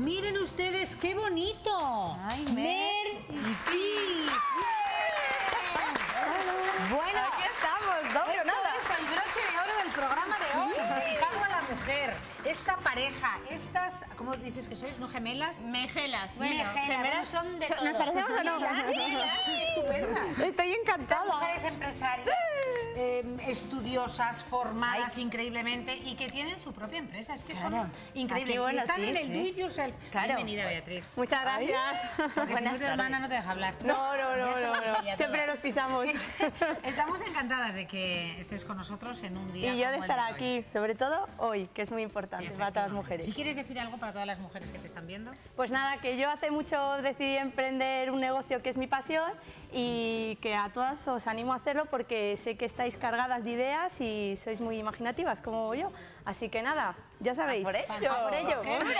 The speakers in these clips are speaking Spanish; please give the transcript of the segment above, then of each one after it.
Miren ustedes qué bonito. Ay, Mer, Mer y Pi. Bueno, aquí estamos, doble Esto nada. es el broche de oro del programa de hoy, dedicado a la mujer. Esta pareja, estas, ¿cómo dices que sois? ¿No gemelas? Mejelas, bueno. Mejelas, bueno, son de todo. ¿Nos parecemos o no? Gemelas, gemelas, estupendas. Estoy Estas encantada. mujeres empresarias, eh, estudiosas, formadas increíblemente y que tienen su propia empresa. Es que son Claro. increíbles. Aquí, bueno, y están sí, en el do it yourself. Claro. Bienvenida, Beatriz. Muchas gracias. Porque si no tu hermana no te deja hablar. No, no, no, no, no. ella Siempre nos pisamos. Estamos encantadas de que estés con nosotros en un día Y yo de el estar hoy. aquí, sobre todo hoy, que es muy importante para todas las mujeres. Si quieres decir algo para todas las mujeres que te están viendo. Pues nada, que yo hace mucho decidí emprender un negocio que es mi pasión y que a todas os animo a hacerlo porque sé que estáis cargadas de ideas y sois muy imaginativas como yo. Así que nada, ya sabéis. por ello. Por ello. ¡Hombre!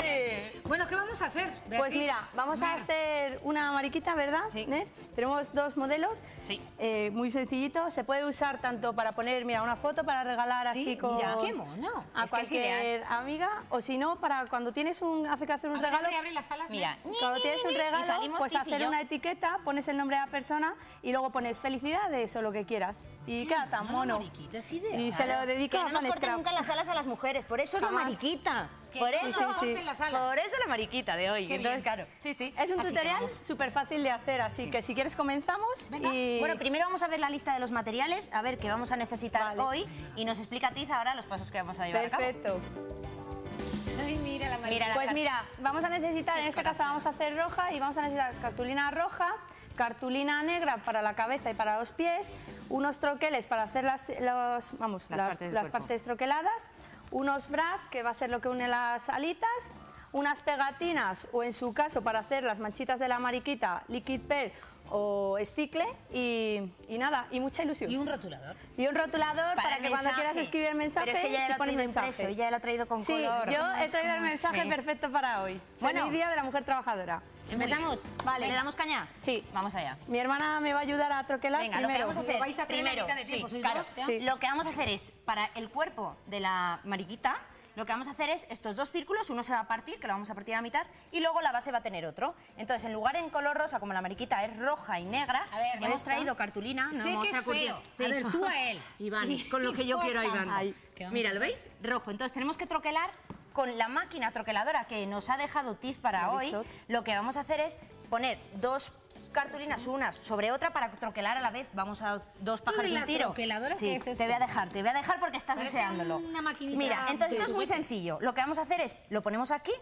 bien. Bueno, ¿qué vamos a hacer? Pues mira, vamos a hacer una mariquita, ¿verdad? Sí. Ner? Tenemos dos modelos, Sí. eh, muy sencillito. Se puede usar tanto para poner, mira, una foto para regalar Sí, así con mira. ¡Qué mono! a Es que es cualquier amiga, o si no, para cuando tienes un, hace que hacer un A regalo. abre, abre las alas. Mira. Cuando tienes un y regalo, salimos pues y hacer yo. una etiqueta, pones el nombre de la persona y luego pones felicidades o lo que quieras. Y queda tan mono. mariquita, es idea. Y se lo dedico Que a no nos Fan corten nunca las alas a las mujeres, por eso es la mariquita. Por eso, sí, sí. corten las alas. por eso la mariquita de hoy. Qué Entonces, bien. claro. Sí, sí. Es un Así tutorial súper fácil de hacer, así que si quieres comenzamos. Venga. y... Bueno, primero vamos a ver la lista de los materiales, a ver qué vamos a necesitar Vale. hoy y nos explica Tiz ahora los pasos que vamos a llevar a cabo. Perfecto. Ay, mira la mariquita. Mira la Pues mira, vamos a necesitar, en este caso vamos a hacer roja y vamos a necesitar cartulina roja, cartulina negra para la cabeza y para los pies, unos troqueles para hacer las, los, vamos, Las las, partes las partes troqueladas, unos brad, que va a ser lo que une las alitas, unas pegatinas o en su caso para hacer las manchitas de la mariquita, liquid pear o stickle y, y nada, y mucha ilusión. Y un rotulador. Y un rotulador para, el que cuando mensaje. quieras escribir el mensaje, Pero es que ella ya te lo ha traído mensaje. impreso, ella lo ha traído con Sí, color. yo he traído el mensaje Sí. perfecto para hoy. Bueno. Feliz Día de la Mujer Trabajadora. ¿Empezamos? Vale. ¿Le damos caña? Sí. Vamos allá. Mi hermana me va a ayudar a troquelar Venga, lo que primero. vamos a hacer, vais a primero, de tiempo, sí, ¿sois claro, dos? Sí. lo que vamos a hacer es, para el cuerpo de la mariquita, lo que vamos a hacer es estos dos círculos, uno se va a partir, que lo vamos a partir a la mitad, y luego la base va a tener otro. Entonces, en lugar en color rosa, como la mariquita es roja y negra, ver, hemos traído cartulina. no sé que es feo. A ver, tú a él. Iván, Y- con lo que yo quiero a Iván. Sandra. Ahí. ¿Qué vamos Mira, ¿lo veis? Rojo. Entonces tenemos que troquelar con la máquina troqueladora que nos ha dejado Tiff para hoy. Lo que vamos a hacer es poner dos cartulinas unas sobre otra para troquelar a la vez. Vamos a dos ¿Tú de pájaros de un tiro. troqueladora Sí, es te voy a dejar, te voy a dejar porque estás Parece deseándolo. una maquinita Mira, entonces esto es muy sencillo. Lo que vamos a hacer es, lo ponemos aquí,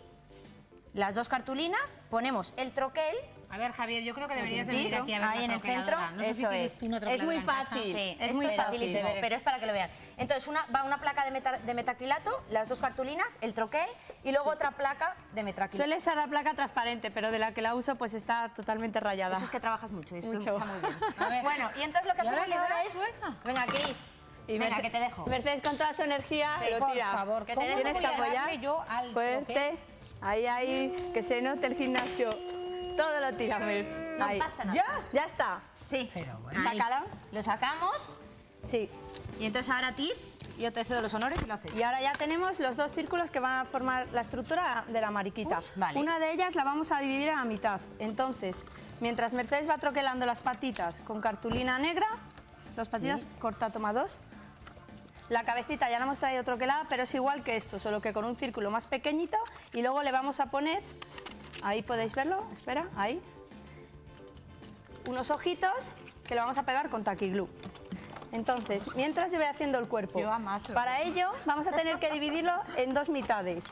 las dos cartulinas, ponemos el troquel A ver, Javier, yo creo que deberías de venir aquí a ver ahí en el centro, No sé si eso tienes es. tú una Es muy fácil. Sí, Es es muy facilísimo, deberes. pero es para que lo vean. Entonces, una, va una placa de, meta- de metacrilato, las dos cartulinas, el troquel y luego otra placa de metacrilato. Suele ser la placa transparente, pero de la que la uso pues está totalmente rayada. Eso es que trabajas mucho, eso Mucho. está muy bien. A ver. Bueno, y entonces lo que ¿Y ahora hacemos ahora es... fuerza? Venga, Cris, Y venga, Merce- que te dejo. Mercedes con toda su energía Sí, lo por tira. favor, Que te ¿cómo Tienes que a apoyar yo al fuerte. troquel? Ahí, ahí, que se note el gimnasio. Todo lo tira, Mer. No Ahí. pasa nada. ¿Ya? Ya está. Sí. Pero bueno. Ahí. Sácala. Lo sacamos Sí. y entonces ahora Tiff, yo te cedo los honores y lo haces. Y ahora ya tenemos los dos círculos que van a formar la estructura de la mariquita. Uf, vale. Una de ellas la vamos a dividir a la mitad. Entonces, mientras Mercedes va troquelando las patitas con cartulina negra, dos patitas, corta, toma dos. La cabecita ya la hemos traído troquelada, pero es igual que esto, solo que con un círculo más pequeñito. Y luego le vamos a poner, ahí podéis verlo, espera, ahí, unos ojitos que lo vamos a pegar con taquiglú. Entonces, mientras yo voy haciendo el cuerpo, Yo para ello vamos a tener que dividirlo en dos mitades.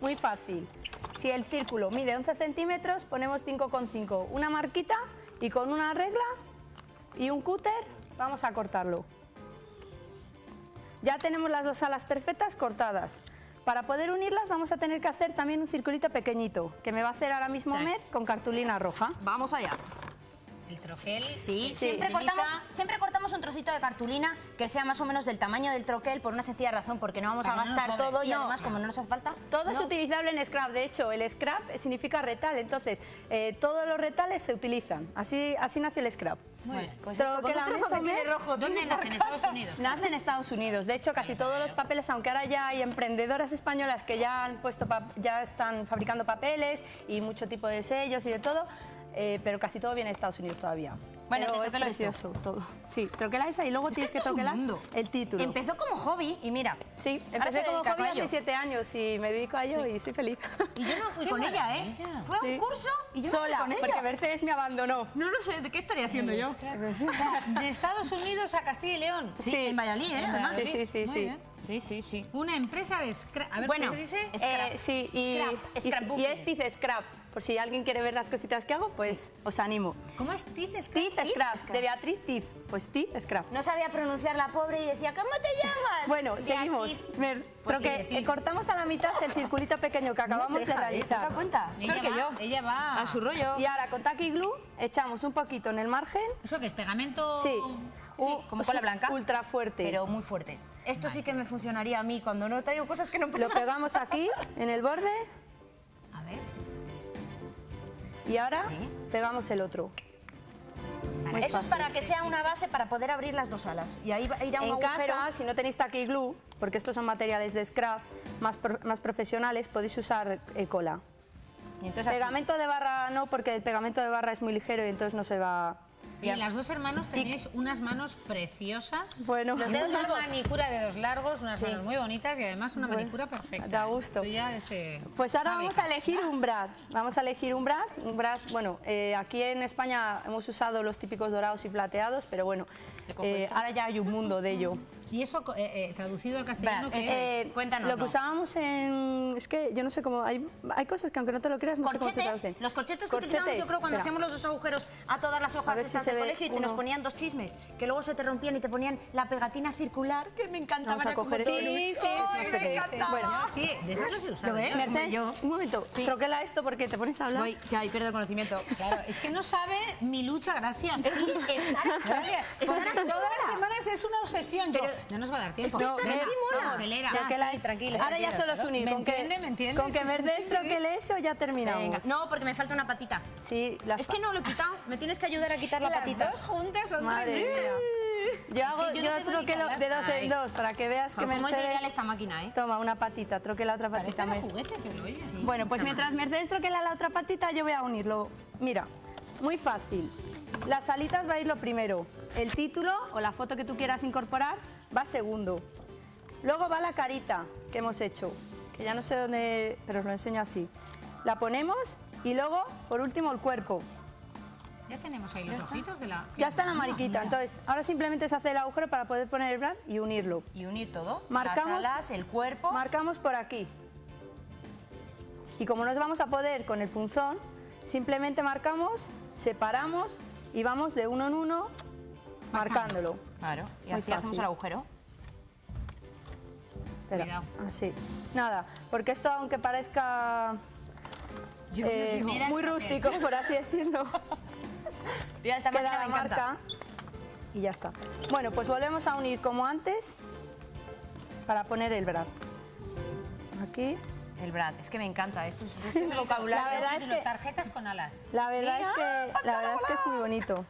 Muy fácil. Si el círculo mide 11 centímetros, ponemos 5,5. Una marquita y con una regla y un cúter vamos a cortarlo. Ya tenemos las dos alas perfectas cortadas. Para poder unirlas vamos a tener que hacer también un circulito pequeñito, que me va a hacer ahora mismo. Mer con cartulina roja. Vamos allá. El troquel. Sí, siempre, cortamos, siempre cortamos un trocito de cartulina que sea más o menos del tamaño del troquel por una sencilla razón, porque no vamos Para a no gastar todo y No. además como no nos hace falta... Todo es utilizable en scrap. De hecho, el scrap significa retal. Entonces, eh, todos los retales se utilizan. Así, así nace el scrap. Muy bien. Pues trozo que tiene rojo. ¿Dónde nace? En Estados Unidos. Nace en Estados Unidos. De hecho, casi todos los papeles, aunque ahora ya hay emprendedoras españolas que ya han puesto, pa- ya están fabricando papeles y mucho tipo de sellos y de todo, eh, pero casi todo viene de Estados Unidos todavía. Bueno, Pero te es troquelo esto. precioso todo. Sí, troquela esa y luego Es tienes que, esto es un troquelar el título. Empezó como hobby y mira. Sí, empecé como hobby a hace siete años y me dedico a ello y soy feliz. Y yo no fui Qué con ella, ¿eh? Fue a un Sí. curso y yo no Sola, fui con porque ella. Mercedes me abandonó. No lo sé, ¿de qué estaría haciendo yo? O sea, de Estados Unidos a Castilla y León. Sí, Sí. en Valladolid, ¿eh? Además. Sí, sí, sí, Muy sí. bien. Sí, sí, sí. Una empresa de scrap. A ver Bueno, ¿cómo se dice? es- Eh, sí, y, Scrap, y- y es Tiz Scrap. Por si alguien quiere ver las cositas que hago, pues os animo. ¿Cómo es Tiz Scrap? Tiz Scrap, de Beatriz Tiz. Pues Tiz Scrap. No sabía pronunciar la pobre y decía, ¿cómo te llamas? Bueno, seguimos. Mer, Pues Beatriz. eh, cortamos a la mitad el circulito pequeño que acabamos de deja, ¿eh? ¿Te has realizar. dado cuenta? Ella que va, yo. ella va. A su rollo. Y ahora con Tacky Glue echamos un poquito en el margen. ¿Eso qué es? ¿Pegamento? Sí. Como cola blanca. Ultra fuerte. Pero muy fuerte. Esto sí que me funcionaría a mí cuando no traigo cosas que no Lo pegamos aquí, en el borde. Y ahora pegamos el otro. Muy Eso es para que sea una base para poder abrir las dos alas. Y ahí irá un En agujero. casa, si no tenéis Tacky Glue, porque estos son materiales de scrap más, pro- más profesionales, podéis usar eh, cola. Y entonces así. Pegamento de barra no, porque el pegamento de barra es muy ligero y entonces no se va... Y las dos hermanos tenéis unas manos preciosas. Bueno. Los dedos una largos. manicura de dos largos, unas Sí. manos muy bonitas y además una Bueno, manicura perfecta. da gusto. Tú ya, este, Pues ahora vamos a elegir un brad. Vamos a elegir un brad. Un brad, bueno, eh, aquí en España hemos usado los típicos dorados y plateados, pero bueno, eh, ahora ya hay un mundo de ello. ¿Y eso eh, eh, traducido al castellano Brad, qué es? Eh, Cuéntanos, Lo que usábamos en... Es que yo no sé cómo... Hay, hay cosas que aunque no te lo creas, no sé cómo se Corchetes, traducen. los corchetes que utilizamos Corchetes, yo creo cuando espera. hacíamos los dos agujeros a todas las A hojas ver si se ve colegio y te nos ponían dos chismes, que luego se te rompían y te ponían la pegatina circular, que me encantaba. Vamos a coger. Sí, sí, Bueno, Sí, de esas los he usado. ¿Lo ves? yo. Mercedes, yo. un momento, Sí. troquela esto porque te pones a hablar. Voy, que ahí pierdo el conocimiento. Claro, es que no sabe mi lucha, gracias. Aquí- Gracias. Porque todas las semanas es una obsesión. Yo, Pero- no nos va a dar tiempo. Es que aquí mola. acelera. Troquela sí, es- tranquilo, Ahora ya solo es unir. ¿Me con que, entiende? ¿Me entiende? Con que Es que es Mercedes troquele eso ya terminamos. Venga. No, porque me falta una patita. Sí, las Es que no lo he quitado. Me tienes que ayudar a quitar la patita. juntas son Madre mía. Yo hago, yo yo, no tengo ni troquelo de dos en dos para que veas que ¿Cómo es de Mercedes... ideal esta máquina, eh? Toma, una patita, troque la otra Parece patita. un Mer. juguete, pero oye. Bueno, pues mientras Mercedes troquela la otra patita, yo voy a unirlo. Mira, muy fácil. Las alitas va a ir lo primero. El título o la foto que tú quieras incorporar va segundo. Luego va la carita que hemos hecho, que ya no sé dónde, pero os lo enseño así. La ponemos y luego, por último, el cuerpo. Ya tenemos ahí los ojitos de la... Ya está la mariquita. Entonces, ahora simplemente se hace el agujero para poder poner el brand y unirlo. Y unir todo. Marcamos- Las alas, el cuerpo. Marcamos por aquí. Y como nos vamos a poder con el punzón, simplemente marcamos, separamos y vamos de uno en uno marcándolo. Claro. Y Muy así hacemos el agujero. Espera, Cuidado. así. Nada, porque esto aunque parezca eh, muy rústico, por así decirlo, Tía, esta queda máquina la me encanta. marca y ya está. Bueno, pues volvemos a unir como antes para poner el brad. Aquí. El Brad, es que me encanta. Esto es un La vocabulario. verdad es que- Tarjetas con alas. La verdad, es que, la verdad es que es muy bonito.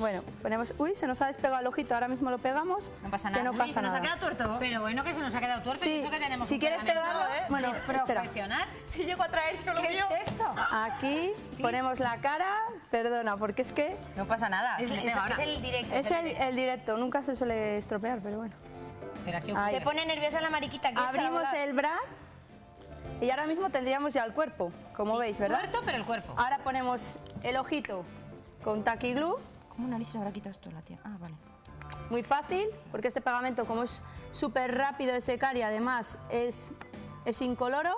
Bueno, ponemos... Uy, se nos ha despegado el ojito, ahora mismo lo pegamos. No pasa que nada. no Uy, pasa se nos nada. ha quedado tuerto. Pero bueno, que se nos ha quedado tuerto y Sí, eso que tenemos si un quieres pegarlo, ¿eh? bueno, profesional. Si llego a traer yo lo ¿Qué es esto? Aquí ponemos la cara, perdona, porque es que No pasa nada. Es, es- el directo. es el, el directo, nunca se suele estropear, pero bueno. Se pone nerviosa la mariquita. que echa la Abrimos el bra y ahora mismo tendríamos ya el cuerpo, como veis, ¿verdad? Tuerto, pero el cuerpo. Ahora ponemos el ojito con tacky glue, ¿Cómo narices habrá quitado esto la tía? Ah, vale. muy fácil, porque este pegamento como es súper rápido de secar y además es, es incoloro,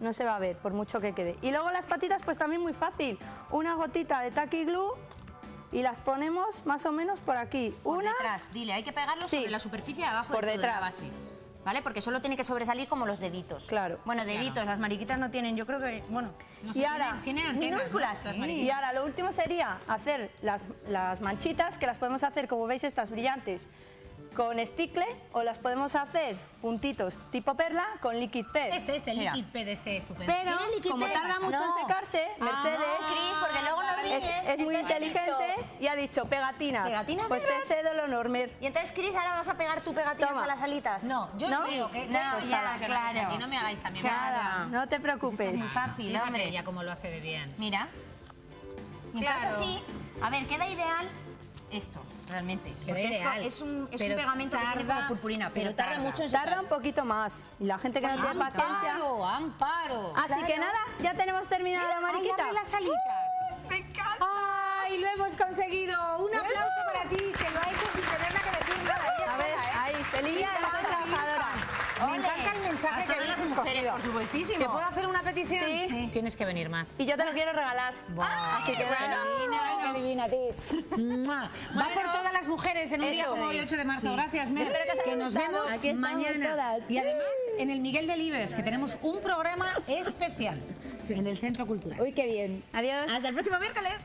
no se va a ver por mucho que quede. Y luego las patitas pues también muy fácil, una gotita de tacky glue y las ponemos más o menos por aquí. Por una detrás, dile, hay que pegarlo Sí. sobre la superficie de abajo Por de todo, de la detrás. base. ¿Vale? Porque solo tiene que sobresalir como los deditos. Claro. Bueno, deditos, las mariquitas no tienen, yo creo que, bueno. No y ahora- minúsculas. Y ahora lo último sería hacer las, las manchitas, que las podemos hacer, como veis, estas brillantes, con stickle o las podemos hacer puntitos tipo perla con liquid ped. Este, este, Mira. liquid ped, este estupendo. Pero ¿Tiene liquid como tarda mucho No. en secarse, Mercedes Cris, porque luego nos es, es muy entonces inteligente dicho- y ha dicho pegatinas. ¿Pegatinas pues te negras? cedo lo normer. Y entonces, Cris, ahora vas a pegar tu pegatinas Toma. a las alitas. No, yo ¿No? digo que No, que ya, claro. Aquí no me hagáis también. Claro. No te preocupes. Muy fácil, Fíjate hombre. ella cómo lo hace de bien. Mira. Y entonces Claro. así, a ver, queda ideal esto, realmente. Porque esto es un, es Pero un pegamento que tiene tarda- como purpurina, pero, pero tarda, tarda. mucho en Tarda un poquito más. Y la gente que no tiene paciencia. Amparo, amparo. Así que nada, ya tenemos terminada la mariquita. las alitas. ¡Me encanta! ¡Ay, lo hemos conseguido! Un aplauso para ti, que lo ha hecho sin tenerla que decir nada. Ella A ver, ¿eh? ahí, feliz día la trabajadora. Me Ole. encanta el mensaje que habéis escogido. por supuestísimo. ¿Te puedo hacer una petición? Sí. Tienes que venir más. Y yo te lo quiero regalar. Así que bueno. Va por todas las mujeres en un día como hoy, es. 8 de marzo. Gracias, Mer. Que nos vemos mañana. todas. Y además, en el Miguel Delibes, que tenemos un programa especial en el Centro Cultural. Uy, qué bien. Adiós. Hasta el próximo miércoles.